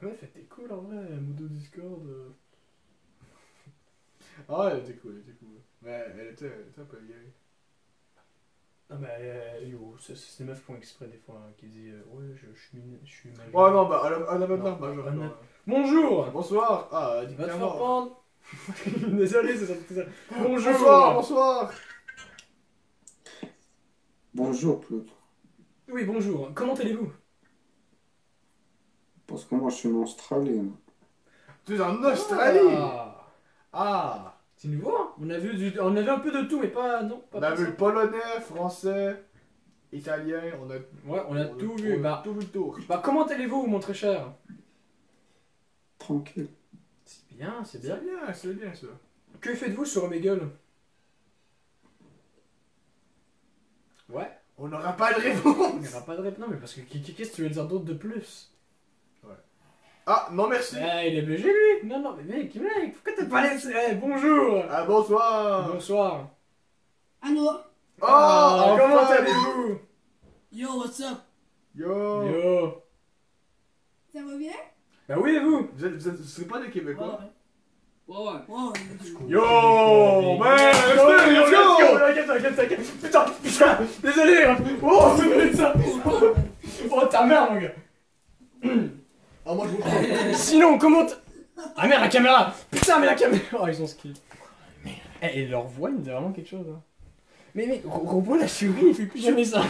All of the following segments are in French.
La meuf était cool en vrai, Modo Discord. euh. Ah ouais, elle était cool, elle était cool. Mais elle était, elle était un peu vieille. Non mais euh, yo, c'est c'est des meufs qui font exprès des fois, hein, qui disent euh, ouais je, je suis je suis majeur. Ouais, non, bah, elle a, elle a maintenant Non, majeur. honnête- quoi. Bonjour Bonsoir. Ah, Va dis te faire clairement. prendre Désolé, c'est ça. c'est ça. Bonjour Bonsoir, bonsoir. Bonjour Claude. Oui, bonjour. Comment allez-vous? Parce que moi je suis en Australie. Tu es en Australie? Ah, Ah. C'est nouveau hein On a vu du... on a vu un peu de tout, mais pas... Non, pas On a vu ça. polonais, français, italien, on a, Ouais, on a on tout on vu. a Bah, tout vu le tour. bah comment allez-vous, mon très cher? Tranquille. C'est bien, c'est C'est bien. bien, c'est bien ça. Que faites-vous sur Omegle Ouais. On n'aura pas de réponse. n'y aura pas de réponse. Non, mais parce que qu'est-ce que tu veux dire d'autre de plus? Ah, non merci. Eh, il est BG lui. Non, non, mais mec, mec, pourquoi t'as pas laissé Eh, bonjour. Ah, bonsoir. Bonsoir. Allô? Oh, Ah, enfin, comment allez-vous? Yo, what's up? Yo. Yo. Ça va bien? Bah oui, et vous? Vous êtes, vous êtes, vous serez pas des Québécois? Ouais, ouais. Ouais, Yo, Oh, man, let's go, go, let's go. T'inquiète, t'inquiète, t'inquiète. Putain, putain Désolé hein. Oh, putain Oh, ta mère, mon gars Ah, moi je vous prends. Sinon, comment t- Ah merde, la caméra Putain, mais la caméra Oh, ils ont skill. Eh, et leur voix, il me dit vraiment quelque chose. Hein. Mais, mais, Ro- Robot, la souris, il fait plus jamais ça.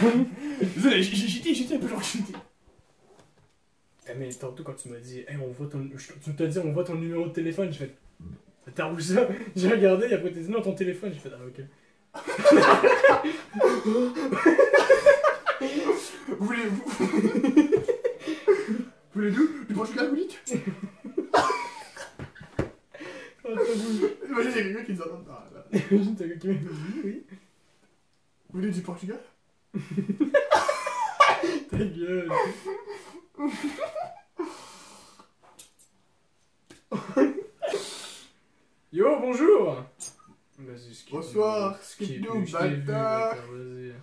Désolé, j'ai cheaté, j'ai cheaté un peu, genre cheaté. Eh, mais tantôt, quand tu m'as dit, eh, on voit ton... je- tu t'as dit, on voit ton numéro de téléphone, j'ai fait... T'as où ça? J'ai regardé, et après t'as dit, non, ton téléphone, j'ai fait, ah, ok. Voulez-vous? Voulez-vous du Portugal, vous dites. Imagine, il y a quelqu'un qui nous entend. Ah, là. Imagine, t'as quelqu'un qui m'a dit, oui. Vous voulez du Portugal? Ta gueule. Yo, bonjour Vas-y, skip. Bonsoir, Skip, nous, nous, bâtard. Vas-y.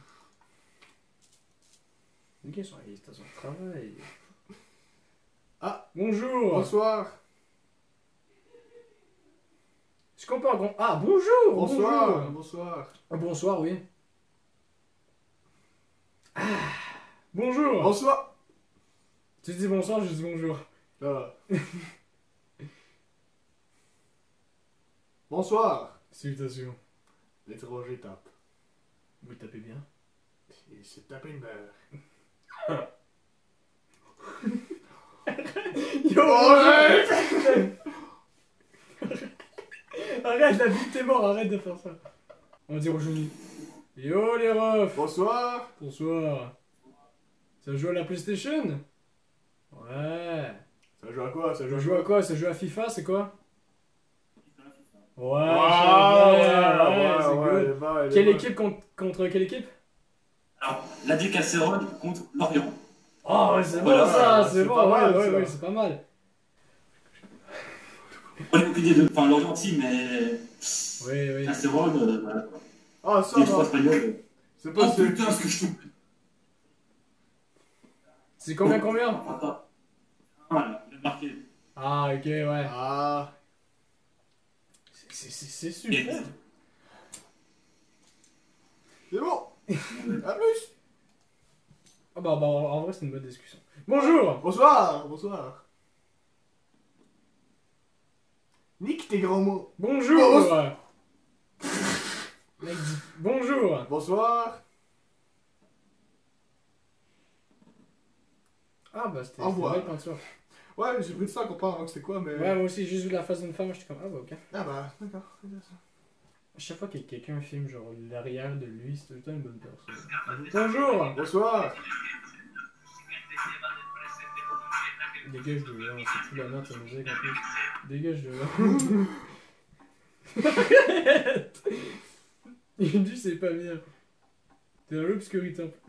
Ok, sur la station de travail. Bonjour Bonsoir. Est-ce qu'on peut avoir... Ah, bonjour Bonsoir. bonjour. Bonsoir. Ah, bonsoir, oui. Ah, bonjour Bonsoir. Tu dis bonsoir, je dis bonjour. Ah. Bonsoir. Salutations. L'étranger tape. Vous tapez bien. Il s'est tapé une mère. Yo, arrête Arrête, la vie t'es mort, arrête de faire ça. On va dire aujourd'hui. Yo les refs Bonsoir. Bonsoir. Ça joue à la PlayStation? Ouais. Ça joue à quoi? Ça Ça joue à joue à quoi? Ça joue à FIFA, c'est quoi? Ouais, ouais, ouais, Quelle équipe contre, contre quelle équipe? Alors, la Ducasserone contre l'Orient. Oh, ouais, c'est Voilà, bon ça, c'est c'est bon, ouais, ouais, ouais, c'est pas mal. Pas les des deux. Enfin, aussi, mais. Oui, oui. Casserone, euh, voilà. Ah, ça Les trois va. Espagnols. C'est Oh pas ce. putain, ce que je trouve. C'est combien, combien Attends. Voilà, il a marqué. Ah, ok, ouais. Ah. C'est- super. C'est bon. A plus. Ah bah, bah, en vrai, c'est une bonne discussion. Bonjour Bonsoir. Bonsoir. Nique tes grands mots. Bonjour Mec dit bonjour Bonsoir. Ah bah, c'était une belle peinture. Ouais, j'ai pris de ça à comprendre que c'était quoi, mais. Ouais, moi aussi, j'ai juste vu la face d'une femme, j'étais comme, ah bah, ok. Ah bah, d'accord. c'est bien ça. À chaque fois que quelqu'un filme, genre, l'arrière de lui, c'est tout le temps une bonne personne. Bonjour Bonsoir. Dégage de là, c'est plus la note, la musique en plus. Dégage de là. Arrête Il dit c'est pas bien. T'es dans l'obscurité.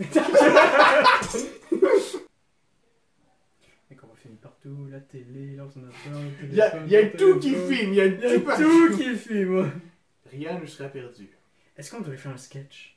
Mec, on va filmer partout, la télé, l'ordinateur, le Il y a, téléphone, y a tout qui filme, il y a Il y a tout tout qui filme Rien ne sera perdu. Est-ce qu'on devrait faire un sketch?